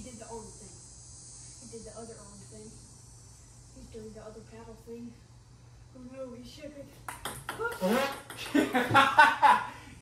he did the arm thing. He did the other arm thing. He's doing the other paddle thing. Oh no, he he's shipping.